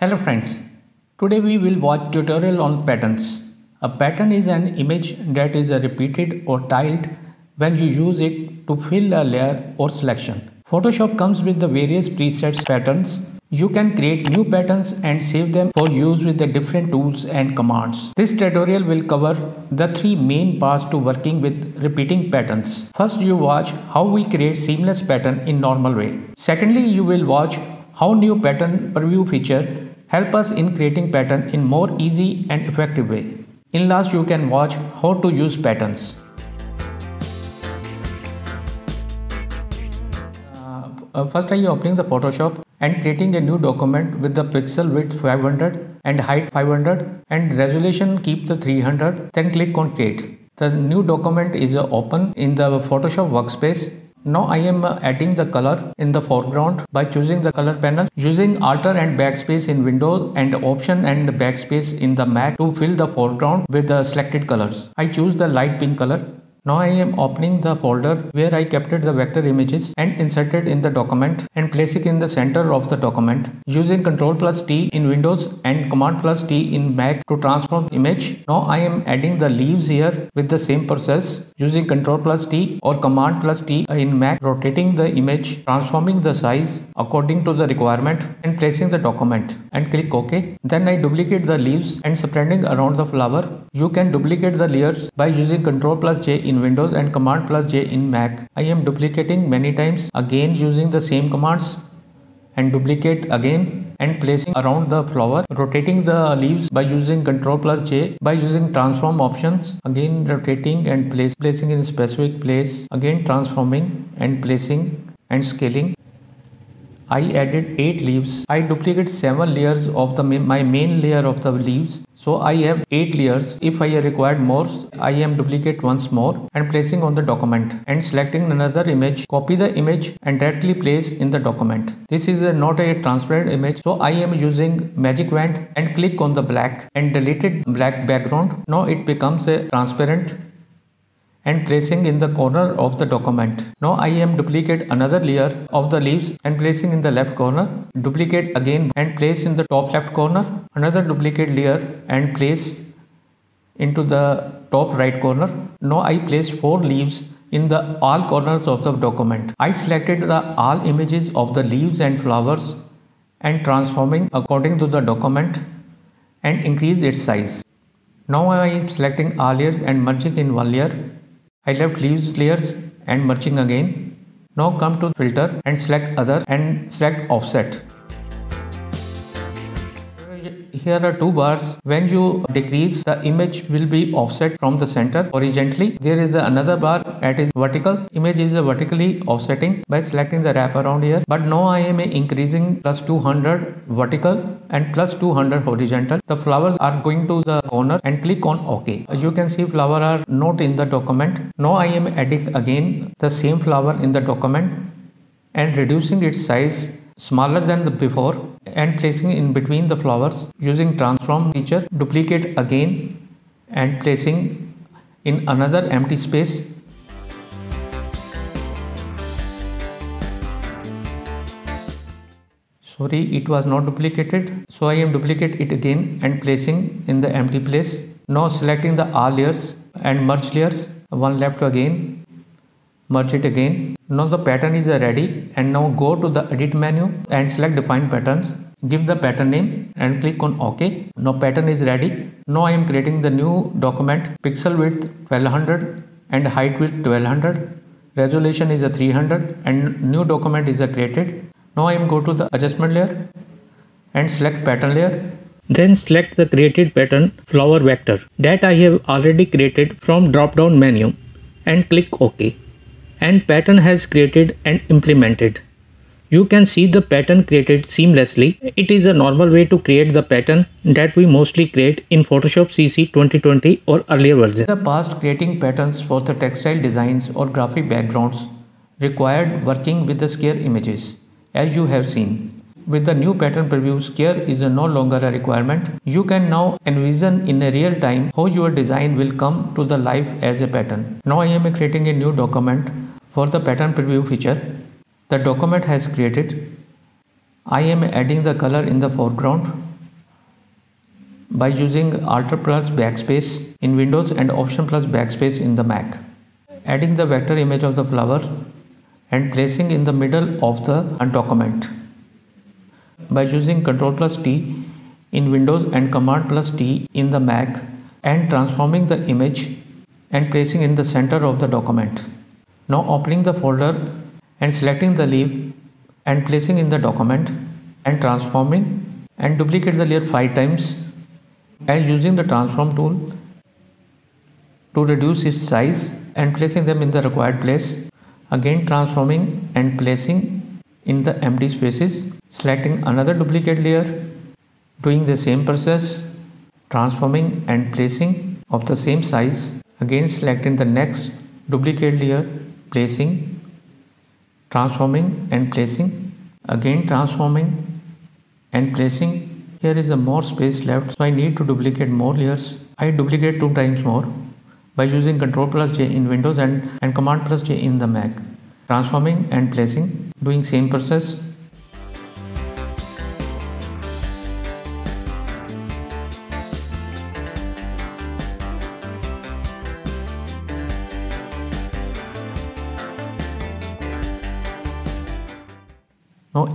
Hello friends, today we will watch tutorial on patterns. A pattern is an image that is repeated or tiled when you use it to fill a layer or selection. Photoshop comes with the various presets patterns. You can create new patterns and save them for use with the different tools and commands. This tutorial will cover the three main parts to working with repeating patterns. First you watch how we create seamless pattern in normal way. Secondly you will watch how new pattern preview feature help us in creating pattern in more easy and effective way. In last you can watch how to use patterns. Uh, first I opening the Photoshop and creating a new document with the pixel width 500 and height 500 and resolution keep the 300 then click on create. The new document is uh, open in the Photoshop workspace. Now I am uh, adding the color in the foreground by choosing the color panel using alter and backspace in Windows and option and backspace in the Mac to fill the foreground with the selected colors. I choose the light pink color now I am opening the folder where I captured the vector images and inserted in the document and place it in the center of the document using Ctrl plus T in Windows and Command plus T in Mac to transform image. Now I am adding the leaves here with the same process using Ctrl plus T or Command plus T in Mac rotating the image transforming the size according to the requirement and placing the document and click OK. Then I duplicate the leaves and spreading around the flower. You can duplicate the layers by using Ctrl plus J in Windows and Command plus J in Mac. I am duplicating many times again using the same commands and duplicate again and placing around the flower rotating the leaves by using Ctrl plus J by using transform options again rotating and place, placing in specific place again transforming and placing and scaling I added 8 leaves. I duplicate 7 layers of the my main layer of the leaves. So I have 8 layers. If I required more, I am duplicate once more and placing on the document and selecting another image. Copy the image and directly place in the document. This is a, not a transparent image. So I am using magic wand and click on the black and deleted black background. Now it becomes a transparent and placing in the corner of the document. Now I am duplicate another layer of the leaves and placing in the left corner. Duplicate again and place in the top left corner. Another duplicate layer and place into the top right corner. Now I place four leaves in the all corners of the document. I selected the all images of the leaves and flowers and transforming according to the document and increase its size. Now I am selecting all layers and merging in one layer I left leaves layers and merging again. Now come to filter and select other and select offset here are two bars. When you decrease, the image will be offset from the center horizontally. There is another bar that is vertical. Image is vertically offsetting by selecting the wrap around here. But now I am increasing plus 200 vertical and plus 200 horizontal. The flowers are going to the corner and click on OK. As you can see flower are not in the document. Now I am adding again the same flower in the document and reducing its size smaller than the before and placing in between the flowers using transform feature duplicate again and placing in another empty space. Sorry it was not duplicated. So I am duplicate it again and placing in the empty place. Now selecting the all layers and merge layers one left again merge it again now the pattern is ready and now go to the edit menu and select define patterns. Give the pattern name and click on OK. Now pattern is ready. Now I am creating the new document pixel width 1200 and height width 1200. Resolution is a 300 and new document is created. Now I am go to the adjustment layer and select pattern layer. Then select the created pattern flower vector that I have already created from drop down menu and click OK and pattern has created and implemented. You can see the pattern created seamlessly. It is a normal way to create the pattern that we mostly create in Photoshop CC 2020 or earlier version. In the past, creating patterns for the textile designs or graphic backgrounds required working with the square images, as you have seen. With the new pattern preview, square is no longer a requirement. You can now envision in a real time how your design will come to the life as a pattern. Now I am creating a new document for the pattern preview feature, the document has created. I am adding the color in the foreground by using Alt plus backspace in Windows and Option plus backspace in the Mac. Adding the vector image of the flower and placing in the middle of the document. By using Ctrl plus T in Windows and Command plus T in the Mac and transforming the image and placing in the center of the document. Now opening the folder and selecting the leaf and placing in the document and transforming and duplicate the layer 5 times and using the transform tool to reduce its size and placing them in the required place. Again transforming and placing in the empty spaces selecting another duplicate layer doing the same process transforming and placing of the same size. Again selecting the next duplicate layer placing transforming and placing again transforming and placing. Here is a more space left so I need to duplicate more layers. I duplicate two times more by using Ctrl plus J in Windows and, and Command plus J in the Mac. Transforming and placing doing same process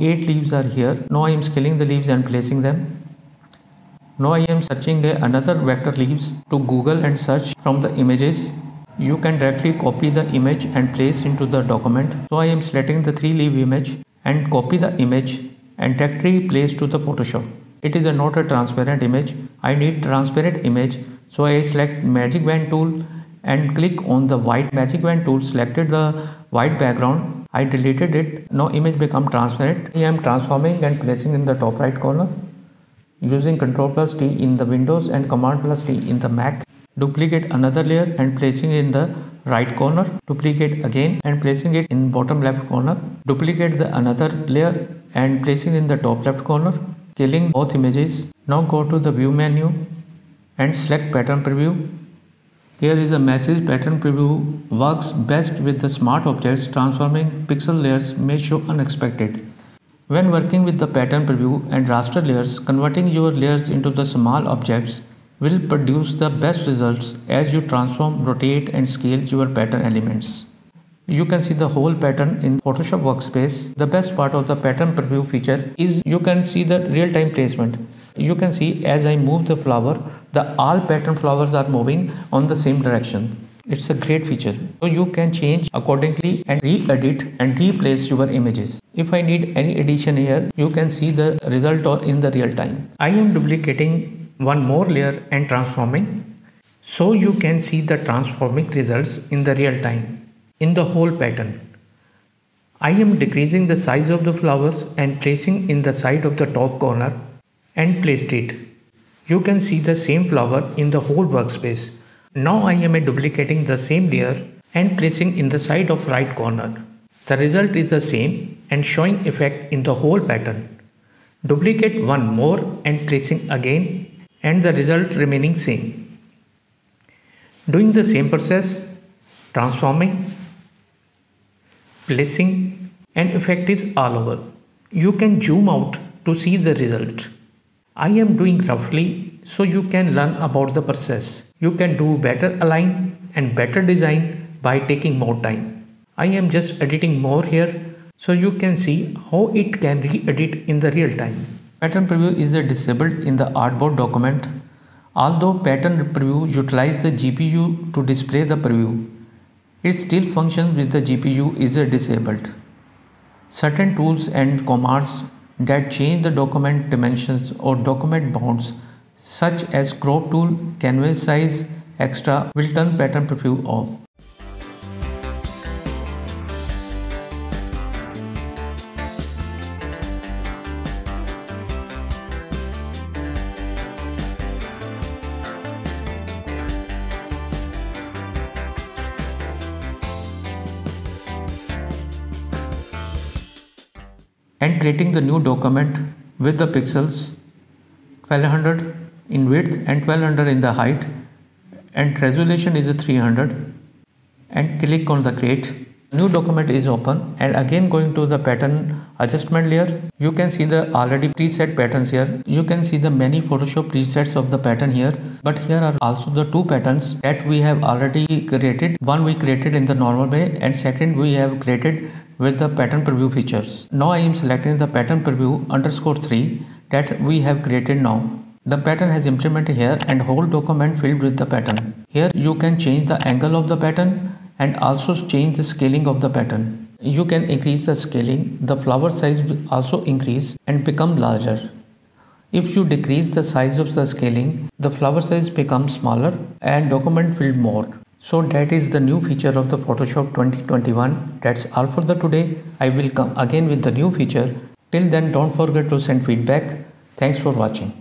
8 leaves are here. Now I am scaling the leaves and placing them. Now I am searching another vector leaves to Google and search from the images. You can directly copy the image and place into the document. So I am selecting the 3 leaf image and copy the image and directly place to the Photoshop. It is a not a transparent image. I need transparent image. So I select magic wand tool and click on the white magic wand tool selected the white background I deleted it. Now image become transparent. I am transforming and placing in the top right corner using Ctrl plus T in the Windows and Command plus T in the Mac. Duplicate another layer and placing in the right corner. Duplicate again and placing it in bottom left corner. Duplicate the another layer and placing in the top left corner. Killing both images. Now go to the view menu and select pattern preview here is a message pattern preview works best with the smart objects transforming pixel layers may show unexpected. When working with the pattern preview and raster layers, converting your layers into the smart objects will produce the best results as you transform, rotate and scale your pattern elements. You can see the whole pattern in Photoshop workspace. The best part of the pattern preview feature is you can see the real-time placement. You can see as I move the flower, the all pattern flowers are moving on the same direction. It's a great feature. So you can change accordingly and re-edit and replace your images. If I need any addition here, you can see the result in the real time. I am duplicating one more layer and transforming. So you can see the transforming results in the real time in the whole pattern. I am decreasing the size of the flowers and placing in the side of the top corner and placed it. You can see the same flower in the whole workspace. Now I am duplicating the same layer and placing in the side of right corner. The result is the same and showing effect in the whole pattern. Duplicate one more and placing again and the result remaining same. Doing the same process, transforming placing and effect is all over. You can zoom out to see the result. I am doing roughly so you can learn about the process. You can do better align and better design by taking more time. I am just editing more here so you can see how it can re-edit in the real time. Pattern preview is disabled in the artboard document. Although pattern preview utilize the GPU to display the preview, it still functions with the GPU is disabled. Certain tools and commands that change the document dimensions or document bounds such as crop tool, canvas size, extra will turn pattern preview off. And creating the new document with the pixels 1200 in width and 1200 in the height. And resolution is a 300 and click on the create. New document is open and again going to the pattern adjustment layer. You can see the already preset patterns here. You can see the many photoshop presets of the pattern here. But here are also the two patterns that we have already created. One we created in the normal way and second we have created with the pattern preview features now i am selecting the pattern preview underscore 3 that we have created now the pattern has implemented here and whole document filled with the pattern. Here you can change the angle of the pattern and also change the scaling of the pattern. You can increase the scaling, the flower size will also increase and become larger. If you decrease the size of the scaling, the flower size becomes smaller and document filled more. So that is the new feature of the Photoshop 2021. That's all for the today. I will come again with the new feature. Till then don't forget to send feedback. Thanks for watching.